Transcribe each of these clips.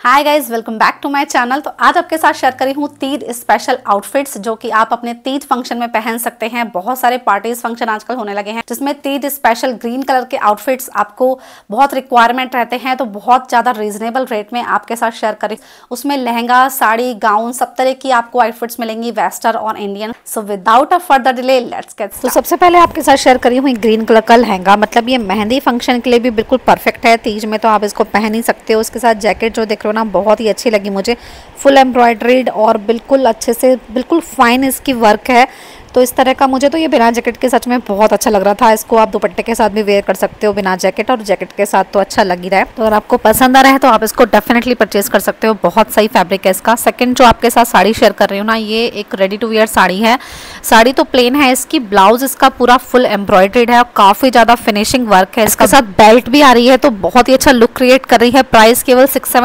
Hi guys welcome back to my channel तो आज आपके साथ शेयर करी हूँ तीज स्पेशल आउटफिट्स जो कि आप अपने तीज फ़ंक्शन में पहन सकते हैं। बहुत सारे पार्टीज़ फ़ंक्शन आजकल होने लगे हैं जिसमें तीज स्पेशल ग्रीन कलर के आउटफिट्स आपको बहुत रिक्वायरमेंट रहते हैं। तो बहुत ज़्यादा रीजनेबल रेट में आपके साथ शेयर करी। उसमें लहंगा साड़ी गाउन सब तरह की आपको आउटफिट्स मिलेंगी वेस्टर्न और Indian so without a further delay let's get तो सबसे पहले आपके साथ शेयर करी हुई ग्रीन कलर का लहंगा। मतलब ये मेहंदी फ़ंक्शन के लिए भी बिल्कुल परफेक्ट है। तीज में तो आप इसको पहन ही सकते हो। उसके साथ जैकेट जो देख हो ना बहुत ही अच्छी लगी मुझे। फुल एम्ब्रॉयड्रीड और बिल्कुल अच्छे से, बिल्कुल फाइन इसकी वर्क है। तो इस तरह का मुझे तो ये बिना जैकेट के सच में बहुत अच्छा लग रहा था। इसको आप दुपट्टे के साथ भी वेयर कर सकते हो, बिना जैकेट, और जैकेट के साथ तो अच्छा लग ही रहा है। तो अगर आपको पसंद आ रहा है तो आप इसको डेफिनेटली परचेज कर सकते हो। बहुत सही फैब्रिक है इसका। सेकंड जो आपके साथ साड़ी शेयर कर रही हूँ ना, ये एक रेडी टू वेयर साड़ी है। साड़ी तो प्लेन है, इसकी ब्लाउज इसका पूरा फुल एम्ब्रॉयड्रीड है और काफ़ी ज़्यादा फिनिशिंग वर्क है। इसके साथ बेल्ट भी आ रही है तो बहुत ही अच्छा लुक क्रिएट कर रही है। प्राइस केवल सिक्स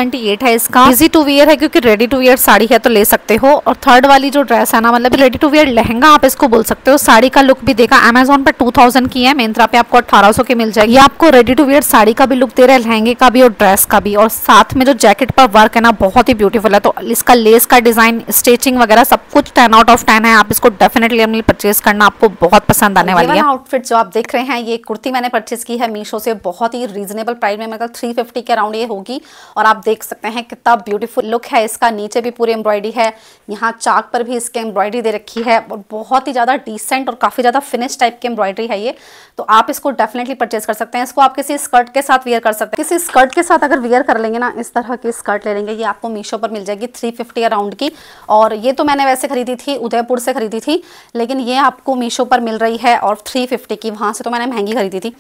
है इसका। इजी टू वेयर है क्योंकि रेडी टू वेयर साड़ी है तो ले सकते हो। और थर्ड वाली जो ड्रेस है ना मतलब रेडी टू वेयर लहंगा आप इसको बोल सकते हो। साड़ी का लुक भी देखा। अमेजोन पे 2000 की है। मिंत्रा पे आपको 1800 की मिल जाएगी। आपको रेडी टू वेयर साड़ी का भी लुक दे रहा है लहंगे का भी और ड्रेस का भी। और साथ में जो जैकेट पर वर्क है ना बहुत ही ब्यूटीफुल है। तो इसका लेस का डिज़ाइन स्टिचिंग वगैरह सब कुछ टेन आउट ऑफ़ टेन है। आप इसको डेफिनेटली अपनी परचेज करना आपको बहुत पसंद आने वाली है। आउटफिट जो आप देख रहे हैं ये कुर्ती मैंने परचेज की है मीशो से। बहुत ही रीजनेबल प्राइस में मतलब थ्री फिफ्टी के अराउंड ये होगी। और आप देख सकते हैं कितना ब्यूटीफुल लुक है। इसका नीचे भी पूरी एम्ब्रॉयडरी है। यहाँ चाक पर भी इसके एम्ब्रॉयडरी दे रखी है। और बहुत ही ज़्यादा डिसेंट और काफ़ी ज़्यादा फिनिश टाइप की एम्ब्रॉयडरी है ये। तो आप इसको डेफिनेटली परचेज कर सकते हैं। इसको आप किसी स्कर्ट के साथ वियर कर सकते हैं। किसी स्कर्ट के साथ अगर वियर कर लेंगे ना, इस तरह की स्कर्ट ले लेंगे। ये आपको मीशो पर मिल जाएगी थ्री फिफ्टी अराउंड की। और ये तो मैंने वैसे खरीदी थी, उदयपुर से खरीदी थी, लेकिन ये आपको मीशो पर मिल रही है और थ्री फिफ्टी की, वहाँ से तो मैंने महँगी खरीदी थी।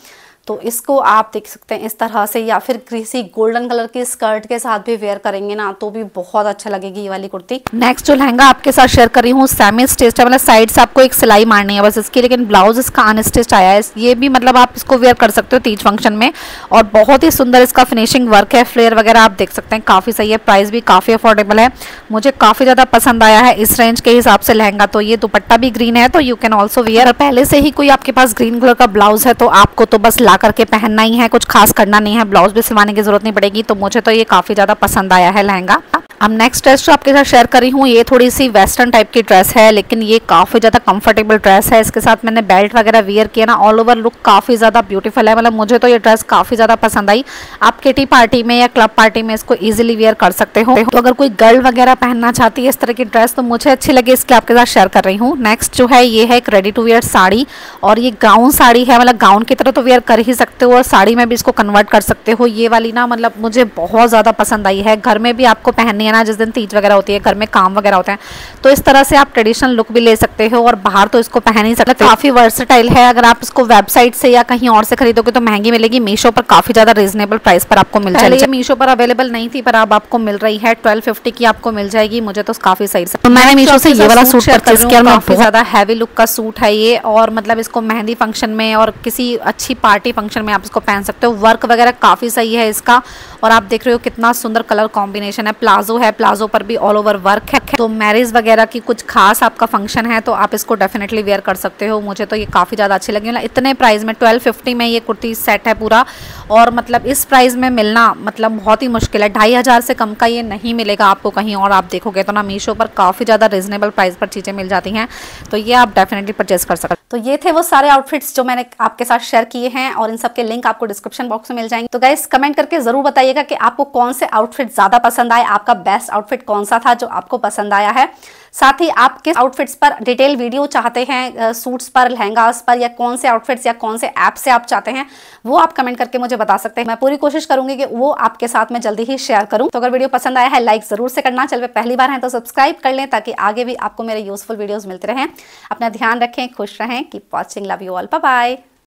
तो इसको आप देख सकते हैं इस तरह से, या फिर किसी गोल्डन कलर की स्कर्ट के साथ भी वेयर करेंगे ना तो भी बहुत अच्छा लगेगी ये वाली कुर्ती। नेक्स्ट जो लहंगा आपके साथ शेयर कर रही हूँ सेमी स्टिच है मतलब साइड से आपको एक सिलाई मारनी है बस इसकी, लेकिन ब्लाउज इसका अनस्टिच आया है। ये भी मतलब आप इसको वेयर कर सकते हो तीज फ़ंक्शन में, और बहुत ही सुंदर इसका फिनिशिंग वर्क है। फ्लेयर वगैरह आप देख सकते हैं, काफ़ी सही है प्राइस भी काफ़ी अफोर्डेबल है। मुझे काफ़ी ज़्यादा पसंद आया है इस रेंज के हिसाब से लहंगा तो ये दुपट्टा भी ग्रीन है तो यू कैन ऑल्सो वेयर पहले से ही कोई आपके पास ग्रीन कलर का ब्लाउज है तो आपको तो बस ला करके पहनना ही है, कुछ खास करना नहीं है, ब्लाउज भी सिलवाने की ज़रूरत नहीं पड़ेगी तो मुझे तो ये काफ़ी ज़्यादा पसंद आया है लहंगा। अब नेक्स्ट ड्रेस जो आपके साथ शेयर करी हूँ, ये थोड़ी सी वेस्टर्न टाइप की ड्रेस है, लेकिन ये काफ़ी ज़्यादा कंफर्टेबल ड्रेस है। इसके साथ मैंने बेल्ट वगैरह वियर किया ना ऑल ओवर लुक काफ़ी ज़्यादा ब्यूटीफुल है। मतलब मुझे तो ये ड्रेस काफ़ी ज़्यादा पसंद आई। आप किटी पार्टी में या क्लब पार्टी में इसको ईजिली वेयर कर सकते हो। तो अगर कोई गर्ल वगैरह पहनना चाहती है इस तरह की ड्रेस तो मुझे अच्छी लगी इसके आपके साथ शेयर कर रही हूँ। नेक्स्ट जो है, ये है एक रेडी टू वेयर साड़ी। और ये गाउन साड़ी है मतलब गाउन की तरह तो वेयर कर ही सकते हो और साड़ी में भी इसको कन्वर्ट कर सकते हो। ये वाली ना मतलब मुझे बहुत ज़्यादा पसंद आई है। घर में भी आपको पहननी है ना जिस दिन तीज वगैरह होती है घर में काम वगैरह होते हैं तो इस तरह से आप ट्रेडिशनल लुक भी ले सकते हो और बाहर तो इसको पहन ही सकते काफ़ी वर्सटाइल है अगर आप इसको वेबसाइट से या कहीं और से खरीदोगे तो महँगी मिलेगी। मीशो पर काफ़ी ज़्यादा रीजनेबल प्राइस पर आपको मिल जाएगी। मीशो पर अवेलेबल नहीं थी पर अब आपको मिल रही है। ट्वेल्व की आपको मिल जाएगी। मुझे तो काफ़ी सही से तो मैंने मीशो से ये वाला सूट परचेज किया काफ़ी ज़्यादा हैवी लुक का सूट है ये और मतलब इसको मेहंदी फ़ंक्शन में और किसी अच्छी पार्टी फ़ंक्शन में आप इसको पहन सकते हो। वर्क वगैरह काफ़ी सही है इसका और आप देख रहे हो कितना सुंदर कलर कॉम्बिनेशन है। प्लाजो है, प्लाजो पर भी ऑल ओवर वर्क है। तो मैरिज वगैरह की कुछ खास आपका फ़ंक्शन है तो आप इसको डेफिनेटली वेयर कर सकते हो। मुझे तो ये काफ़ी ज़्यादा अच्छी लगी। मतलब इतने प्राइस में ट्वेल्व फिफ्टी में ये कुर्ती सेट है पूरा। और मतलब इस प्राइस में मिलना मतलब बहुत ही मुश्किल है। ढाई हज़ार से कम का ये नहीं मिलेगा आपको कहीं और। आप देखोगे तो ना मीशो पर काफ़ी ज़्यादा रिजनेबल प्राइस पर चीज़ें मिल जाती हैं। तो ये आप डेफिनेटली परचेज कर सकते तो ये थे वो सारे आउटफिट्स जो मैंने आपके साथ शेयर किए हैं, और इन सबके लिंक आपको डिस्क्रिप्शन बॉक्स में मिल जाएँगे। तो गाइस कमेंट करके ज़रूर बताइएगा कि आपको कौन से आउटफिट ज़्यादा पसंद आए, आपका बेस्ट आउटफिट कौन सा था जो आपको पसंद आया है? साथ ही आप किस आउटफिट्स पर डिटेल वीडियो चाहते हैं सूट्स पर, लहंगास पर, या कौन से आउटफिट्स या कौन से ऐप से आप चाहते हैं, वो आप कमेंट करके मुझे बता सकते हैं। मैं पूरी कोशिश करूँगी कि वो आपके साथ में जल्दी ही शेयर करूँ। तो अगर वीडियो पसंद आया है लाइक ज़रूर से करना। चल पहली बार है तो सब्सक्राइब कर लें ताकि आगे भी आपको मेरे यूजफुल वीडियोज़ मिलते रहें। अपना ध्यान रखें, खुश रहें keep watching love you all bye